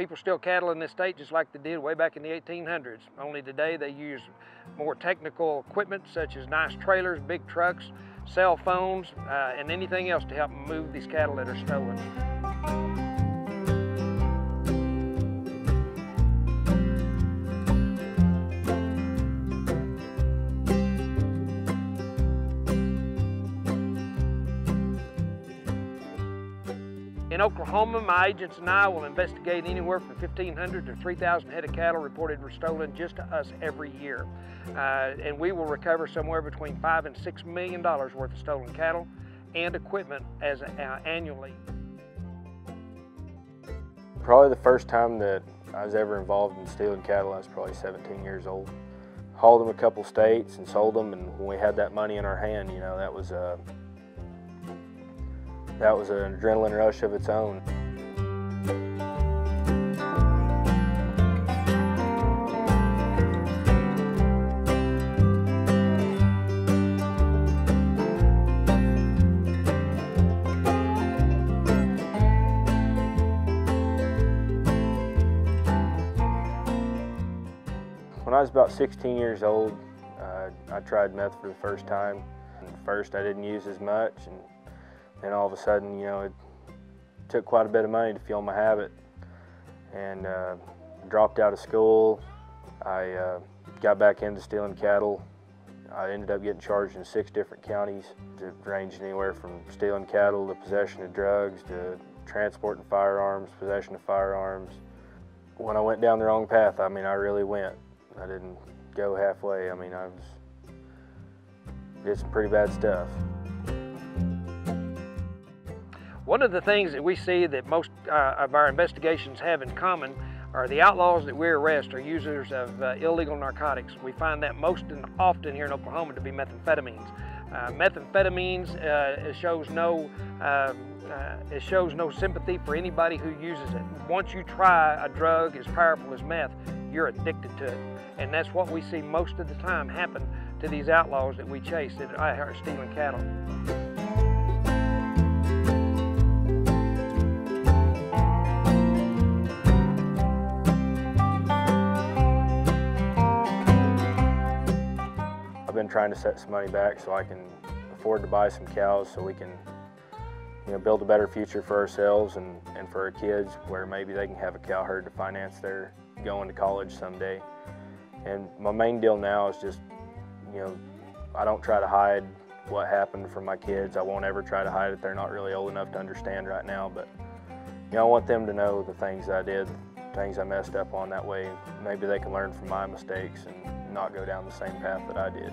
people still cattle in this state just like they did way back in the 1800s. Only today they use more technical equipment such as nice trailers, big trucks, cell phones, uh, and anything else to help move these cattle that are stolen. In Oklahoma, my agents and I will investigate anywhere from 1,500 to 3,000 head of cattle reported were stolen just to us every year. Uh, and we will recover somewhere between five and six million dollars worth of stolen cattle and equipment as uh, annually. Probably the first time that I was ever involved in stealing cattle, I was probably 17 years old. Hauled them a couple states and sold them, and when we had that money in our hand, you know, that was a that was an adrenaline rush of its own. When I was about 16 years old, uh, I tried meth for the first time. At first I didn't use as much, and then all of a sudden, you know, it took quite a bit of money to fuel my habit. And uh, dropped out of school. I uh, got back into stealing cattle. I ended up getting charged in six different counties. Ranged anywhere from stealing cattle to possession of drugs to transporting firearms, possession of firearms. When I went down the wrong path, I mean, I really went. I didn't go halfway. I mean, I was did some pretty bad stuff. One of the things that we see that most uh, of our investigations have in common are the outlaws that we arrest are users of uh, illegal narcotics. We find that most and often here in Oklahoma to be methamphetamines. Uh, methamphetamines uh, shows no um, uh, it shows no sympathy for anybody who uses it. Once you try a drug as powerful as meth, you're addicted to it, and that's what we see most of the time happen to these outlaws that we chase that are stealing cattle. Trying to set some money back so I can afford to buy some cows so we can you know, build a better future for ourselves and, and for our kids where maybe they can have a cow herd to finance their going to college someday. And my main deal now is just, you know, I don't try to hide what happened from my kids. I won't ever try to hide it. They're not really old enough to understand right now, but you know, I want them to know the things I did, things I messed up on that way. Maybe they can learn from my mistakes and not go down the same path that I did.